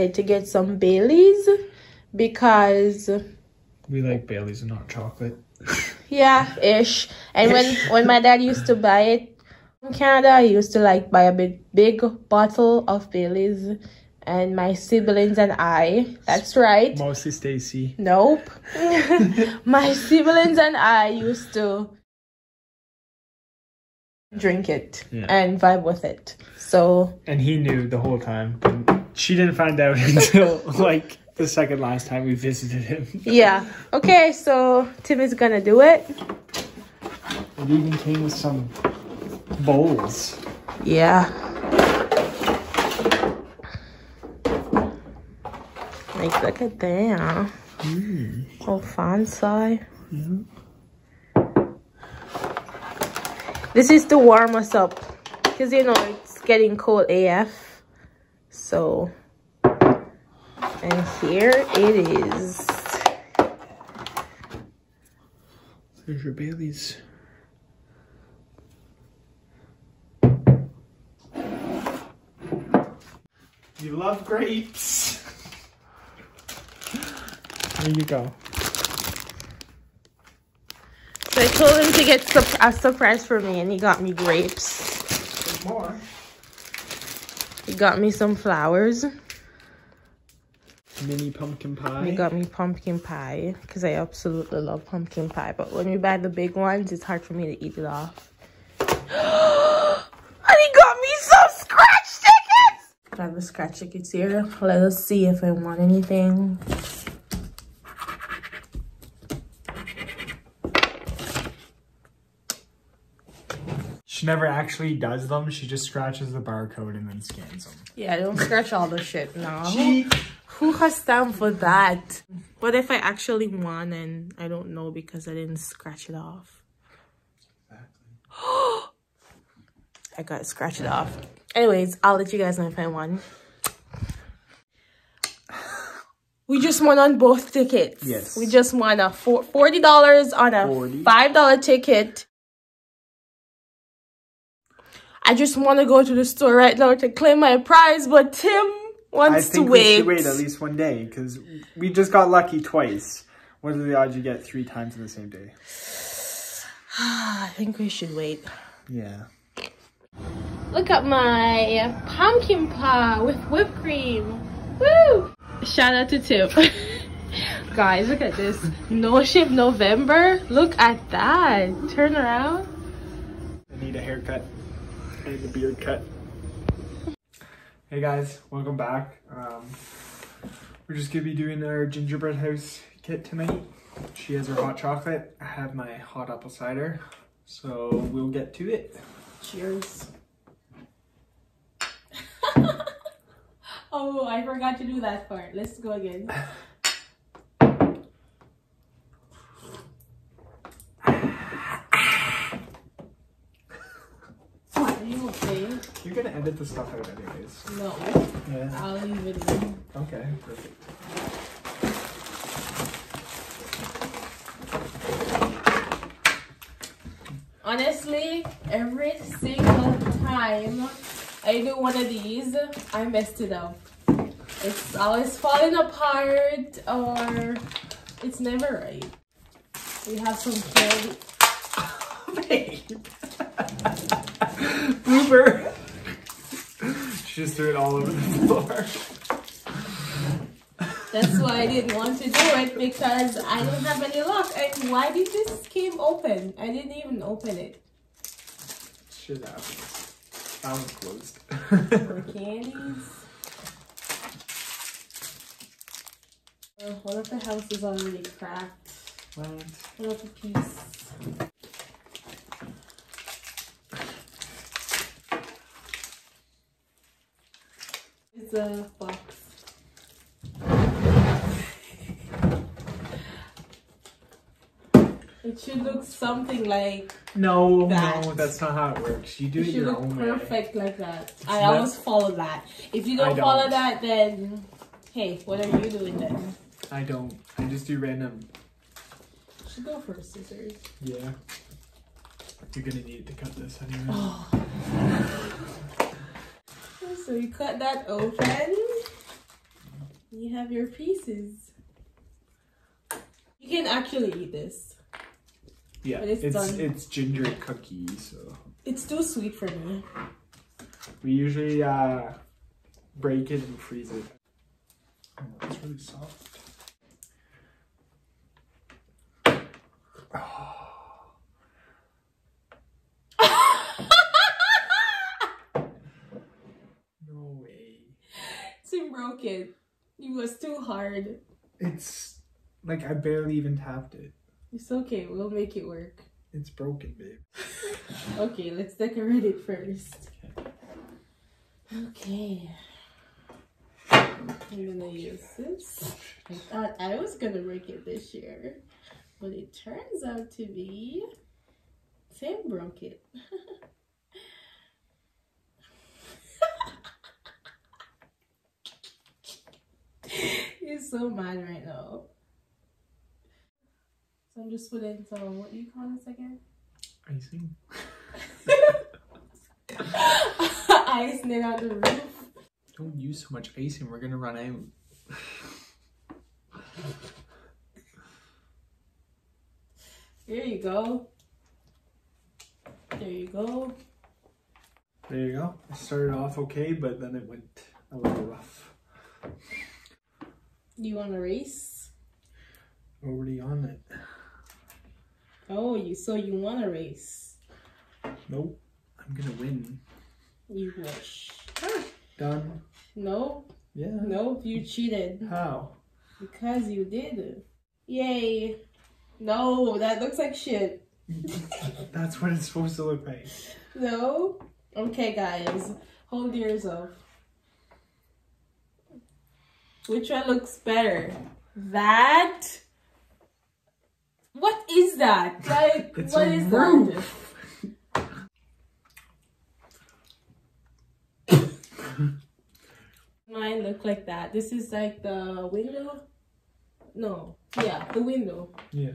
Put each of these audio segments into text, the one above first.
decided to get some Baileys because We like Bailey's and not chocolate. yeah, ish. And when when my dad used to buy it in Canada, he used to like buy a big big bottle of Baileys. And my siblings and I, that's right. Mostly Stacy. Nope. my siblings and I used to drink it Yeah. and vibe with it. So And he knew the whole time. She didn't find out until like the second last time we visited him. yeah. Okay, so Tim is gonna do it. It even came with some bowls. Yeah. Like look at that. Oh fancy. This is to warm us up. Cause you know it's getting cold AF. So and here it is. There's your Bailey's. You love grapes. There you go. So I told him to get a surprise for me and he got me grapes. There's more. He got me some flowers. Mini pumpkin pie. He got me pumpkin pie because I absolutely love pumpkin pie. But when you buy the big ones, it's hard for me to eat it off. and he got me some scratch tickets! I have the scratch tickets here. Let us see if I want anything. Never actually does them. She just scratches the barcode and then scans them. Yeah, don't scratch all the shit now. She Who has time for that? What if I actually won and I don't know because I didn't scratch it off? I gotta scratch it off. Anyways, I'll let you guys know if I won. We just won on both tickets. Yes. We just won a $40 on a 40. $5 ticket. I just want to go to the store right now to claim my prize, but Tim I wants to think we wait. should wait at least one day because we just got lucky twice. What are the odds you get three times in the same day? I think we should wait. Yeah. Look at my pumpkin pie with whipped cream. Woo! Shout out to Tip. Guys, look at this. No Ship November. Look at that. Turn around. I need a haircut and a beard cut. Hey guys, welcome back. Um, we're just gonna be doing our gingerbread house kit tonight. She has her hot chocolate. I have my hot apple cider. So we'll get to it. Cheers. oh, I forgot to do that part. Let's go again. Are you okay? Gonna edit the stuff out anyways. No, Yeah. I'll leave it in. Okay, perfect. Honestly, every single time I do one of these, I messed it up. It's always falling apart or it's never right. We have some candy. Babe. Blooper. She just threw it all over the floor. That's why I didn't want to do it because I don't have any luck. And why did this came open? I didn't even open it. Shit happens. One's closed. For candies. Uh, what if the house is already cracked? what? What if a piece? It's a box. It should look something like No, That. no, that's not how it works. You do it it your look own way. perfect like that. I not- always follow that. If you don't, follow don't. that, then hey, what are you doing then? I don't. I just do random. You should go for scissors. Yeah. You're gonna need to cut this anyway. Oh. So you cut that open. You have your pieces. You can actually eat this. Yeah, But it's it's done. it's ginger cookies. So It's too sweet for me. we usually uh, break it and freeze it. Oh, it's really soft. No way. Tim broke it. It was too hard. It's like I barely even tapped it. It's okay. We'll make it work. It's broken, babe. Okay, let's decorate it first. Okay. I'm gonna use this. I thought I was gonna break it this year, but it turns out to be Tim broke it. so mad right now. So I'm just putting some, what do you call this again? Icing. Icing it on the roof. Don't use so much icing. We're gonna run out. There you go. There you go. There you go. It started off okay, but then it went a little rough. You want to race? Already on it. Oh, you so you want to race? Nope. I'm gonna win. You wish. Done. No, Yeah. no, you cheated How? because you did. Yay! No, that looks like shit. That's what it's supposed to look like. No. Okay, guys, hold yours up. Which one looks better? That. What is that? Like, It's what a is roof. that? Mine look like that. This is like the window. No, yeah, the window Yeah.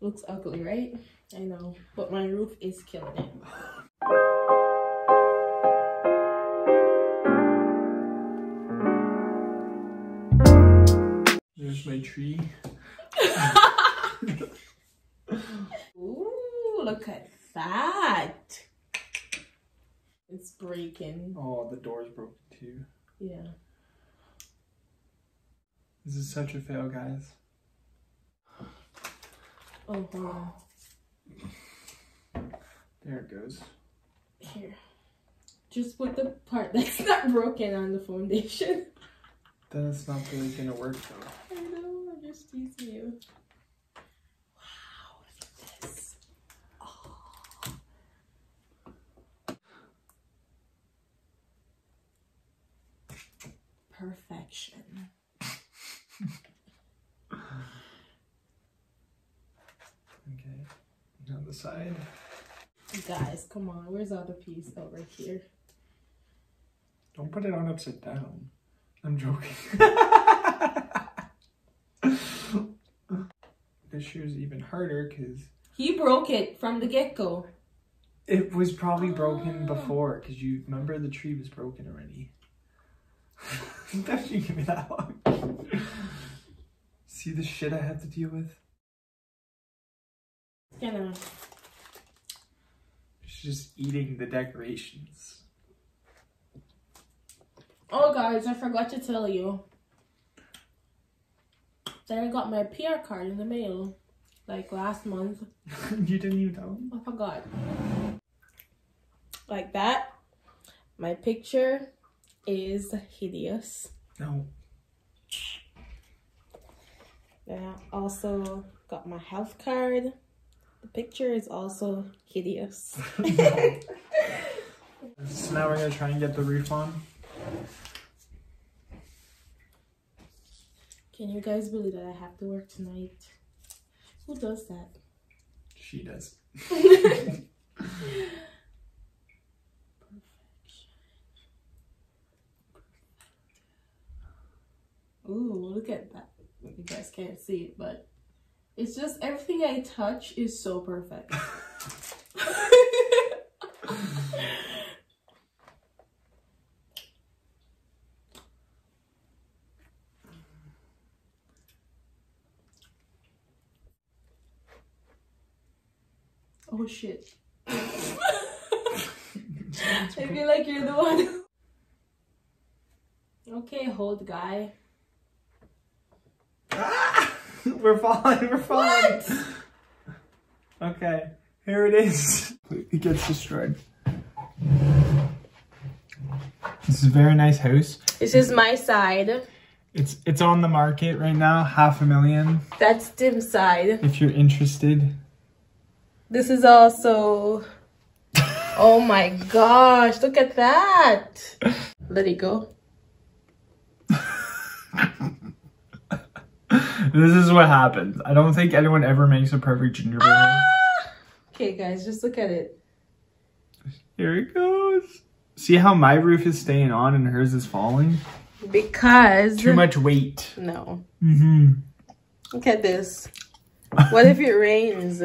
looks ugly, right? I know, but my roof is killing it. tree. Ooh, look at that. It's breaking. Oh, the door's broken too. Yeah. This is such a fail, guys. Oh, on. There it goes. Here. Just put the part that's not broken on the foundation. Then it's not really gonna work though. I know, I'm just teasing you. Wow, look at this. Oh. Perfection. Okay. On the side. Guys, come on. Where's the other piece? Oh, right here. Don't put it on upside down. I'm joking. this year's even harder because He broke it from the get go. it was probably broken Ah. before. Because you remember the tree was broken already. Don't you give me that one. See the shit I had to deal with? Gonna. It's just eating the decorations. Oh, guys, I forgot to tell you that I got my PR card in the mail like last month. you didn't even tell me? I forgot. Like that. My picture is hideous. No. Then I also got my health card. The picture is also hideous. So now we're gonna try and get the roof on. Can you guys believe that I have to work tonight? Who does that? She does. Ooh, look at that. You guys can't see it, but it's just everything I touch is so perfect. Oh shit. I feel like you're the one. okay, hold guy. we're falling, we're falling. What? Okay, here it is. It gets destroyed. This is a very nice house. This is my side. It's it's on the market right now, half a million. That's Tim's side. If you're interested. This is also. Oh my gosh! Look at that. Let it go. This is what happens. I don't think anyone ever makes a perfect gingerbread. Ah! Okay, guys, just look at it. Here it goes. See how my roof is staying on and hers is falling? Because Too much weight. No. Mm-hmm. Look at this. What if it rains?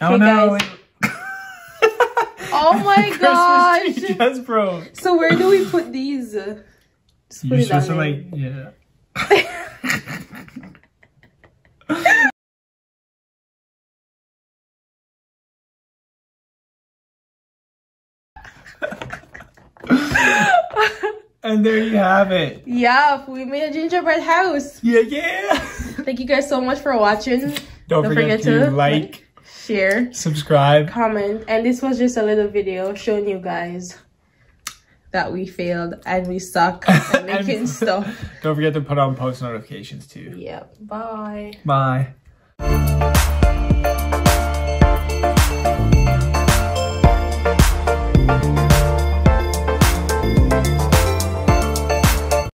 Oh Hey, no. Oh my gosh! tree just broke. So where do we put these? Just put You're it on supposed to like, yeah. and there you have it. Yeah, we made a gingerbread house. Yeah, yeah. Thank you guys so much for watching. Don't, forget, to, like, share, subscribe. comment, and this was just a little video showing you guys that we failed and we suck at making And- stuff. Don't forget to put on post notifications too. Yep. Bye. Bye.